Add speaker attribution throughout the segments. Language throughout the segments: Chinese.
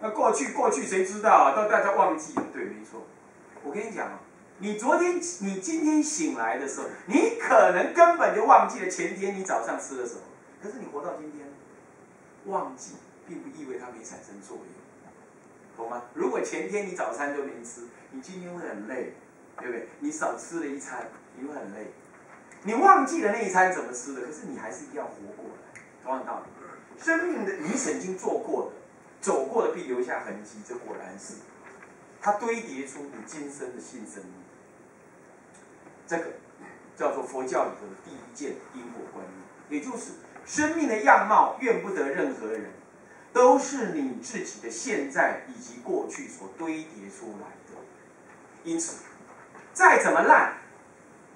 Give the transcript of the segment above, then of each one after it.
Speaker 1: 那过去过去谁知道啊？到大家忘记了，对，没错。我跟你讲啊，你昨天你今天醒来的时候，你可能根本就忘记了前天你早上吃了什么。可是你活到今天，忘记并不意味它没产生作用，懂吗？如果前天你早餐都没吃，你今天会很累，对不对？你少吃了一餐，你会很累。你忘记了那一餐怎么吃的，可是你还是一定要活过来，同样道理。生命的你曾经做过的、走过的必留下痕迹，这果然是它堆叠出你今生的新生命。这个叫做佛教里的第一件因果观念，也就是生命的样貌怨不得任何人，都是你自己的现在以及过去所堆叠出来的。因此，再怎么烂。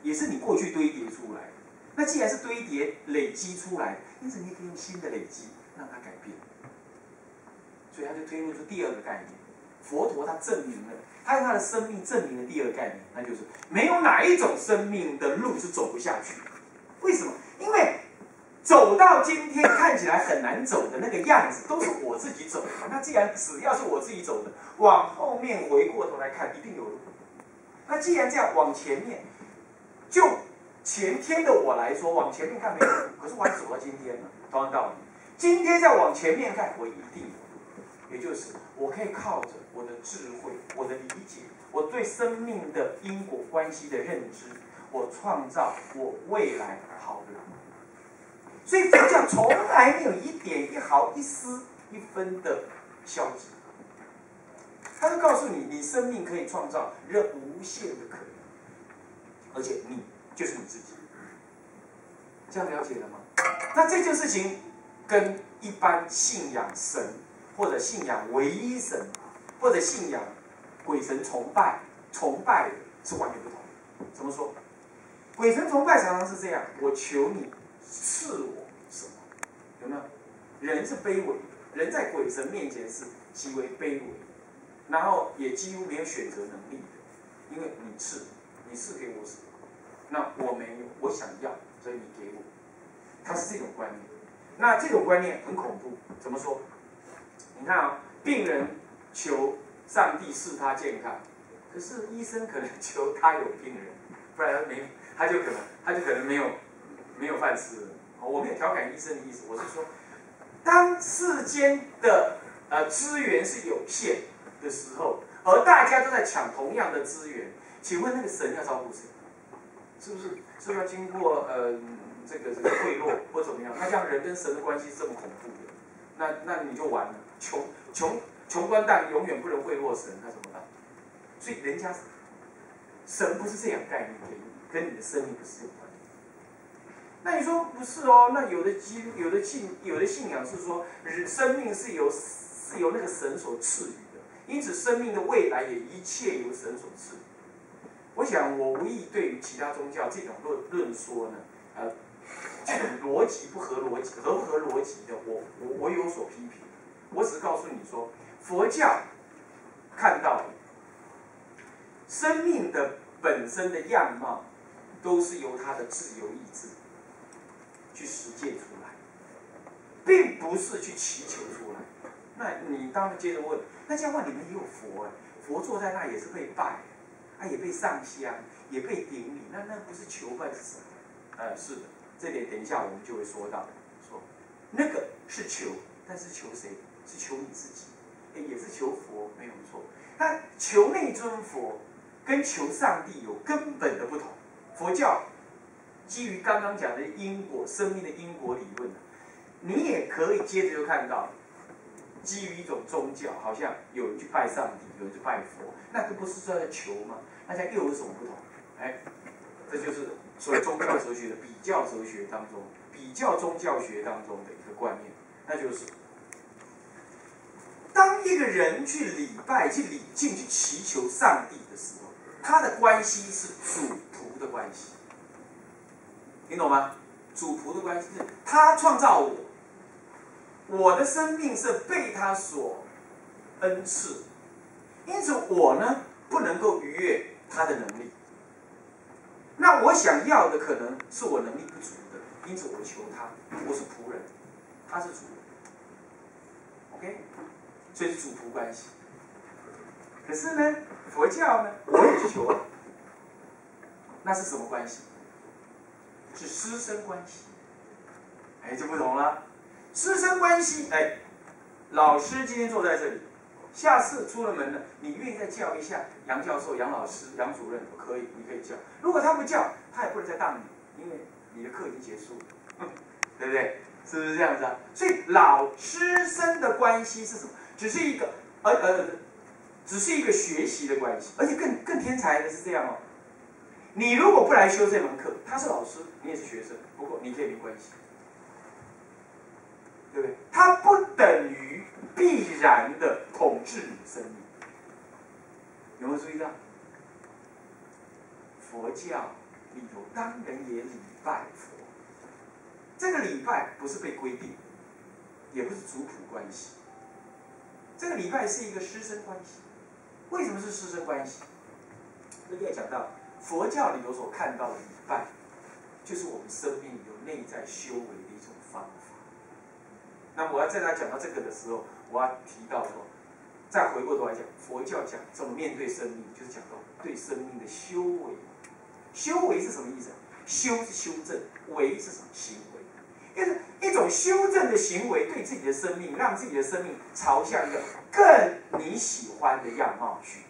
Speaker 1: 也是你过去堆叠出来的，那既然是堆叠累积出来的，因此你可以用新的累积让它改变。所以他就推论出第二个概念，佛陀他证明了，他用他的生命证明了第二个概念，那就是没有哪一种生命的路是走不下去。为什么？因为走到今天看起来很难走的那个样子，都是我自己走的。那既然只要是我自己走的，往后面回过头来看，一定有路。那既然这样，往前面。就前天的我来说，往前面看没有路，可是我还走到今天了，同样道理。今天再往前面看，我一定有，也就是我可以靠着我的智慧、我的理解、我对生命的因果关系的认知，我创造我未来好的。所以佛教从来没有一点一毫一丝一分的消极，他就告诉你，你生命可以创造任无限的可能。而且你就是你自己，这样了解了吗？那这件事情跟一般信仰神或者信仰唯一神或者信仰鬼神崇拜崇拜是完全不同。怎么说？鬼神崇拜常常是这样：我求你赐我什么？有没有？人是卑微的，人在鬼神面前是极为卑微，然后也几乎没有选择能力的，因为你赐。你赐给我什么？那我没有，我想要，所以你给我。他是这种观念。那这种观念很恐怖。怎么说？你看啊，病人求上帝赐他健康，可是医生可能求他有病人，不然他没，他就可能，他就可能没有没有饭吃了。我没有调侃医生的意思，我是说，当世间的呃资源是有限的时候，而大家都在抢同样的资源。请问那个神要照顾谁？是不是是不是要经过呃这个这个贿赂或怎么样？那像人跟神的关系是这么恐怖的，那那你就完了。穷穷穷光蛋永远不能贿赂神，那怎么办？所以人家神不是这样概念给你，跟你的生命不是有关系。那你说不是哦？那有的基有的信有的信仰是说，生命是由是由那个神所赐予的，因此生命的未来也一切由神所赐。我想，我无意对于其他宗教这种论论说呢，呃，逻辑不合逻辑、合不合逻辑的，我我我有所批评。我只是告诉你说，佛教看到生命的本身的样貌，都是由他的自由意志去实践出来，并不是去祈求出来。那你当然接着问，那这样话你们也有佛哎，佛坐在那也是被拜。他也被上香，也被顶礼，那那不是求拜是什么？呃，是的，这点等一下我们就会说到。说那个是求，但是求谁？是求你自己，也是求佛，没有错。那求那尊佛跟求上帝有根本的不同。佛教基于刚刚讲的因果、生命的因果理论，你也可以接着就看到。基于一种宗教，好像有人去拜上帝，有人去拜佛，那这不是说在求吗？那这又有什么不同？哎，这就是所谓宗教哲学的比较哲学当中，比较宗教学当中的一个观念，那就是：当一个人去礼拜、去礼敬、去祈求上帝的时候，他的关系是主仆的关系，你懂吗？主仆的关系是他创造我。我的生命是被他所恩赐，因此我呢不能够逾越他的能力。那我想要的可能是我能力不足的，因此我求他。我是仆人，他是主人。OK，所以是主仆关系。可是呢，佛教呢，我也去求啊，那是什么关系？是师生关系。哎，就不同了。师生关系，哎，老师今天坐在这里，下次出了门了，你愿意再叫一下杨教授、杨老师、杨主任？可以，你可以叫。如果他不叫，他也不能再当你，因为你的课已经结束了，对不对？是不是这样子啊？所以老师生的关系是什么？只是一个，呃呃，只是一个学习的关系，而且更更天才的是这样哦。你如果不来修这门课，他是老师，你也是学生，不过你可以没关系。对不对？他不等于必然的统治你的生命，有没有注意到？佛教里头当然也礼拜佛，这个礼拜不是被规定，也不是族谱关系，这个礼拜是一个师生关系。为什么是师生关系？这边讲到佛教里有所看到的礼拜，就是我们生命有内在修为的一种方法。那我要在他讲到这个的时候，我要提到说，再回过头来讲，佛教讲怎么面对生命，就是讲到对生命的修为。修为是什么意思？修是修正，为是什么行就是一种修正的行为，对自己的生命，让自己的生命朝向一个更你喜欢的样貌去。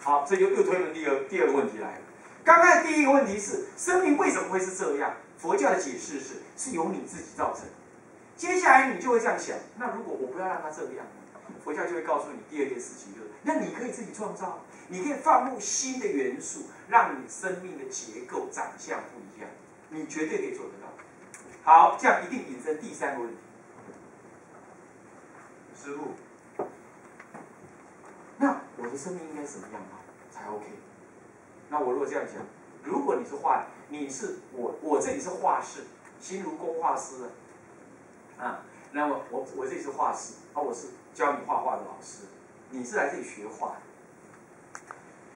Speaker 1: 好，这就又推了第二第二个问题来了。刚才第一个问题是生命为什么会是这样？佛教的解释是是由你自己造成。接下来你就会这样想：那如果我不要让它这样，佛教就会告诉你第二件事情，就是那你可以自己创造，你可以放入新的元素，让你生命的结构长相不一样，你绝对可以做得到。好，这样一定引申第三个问题，师傅，那我的生命应该什么样才 OK？那我如果这样讲，如果你是画，你是我，我这里是画室，心如工画师。啊，那么我我这里是画室，啊，我是教你画画的老师，你是来这里学画的，